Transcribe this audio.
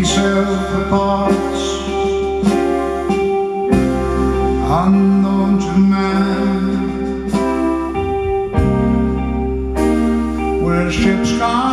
piece apart, unknown to man. Where ships come